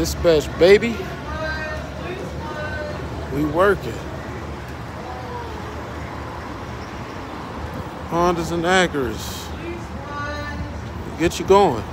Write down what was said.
Dispatch, baby. We working. Hondas and Acuras. Get you going.